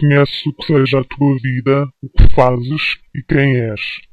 conheces o que seja a tua vida, o que fazes e quem és.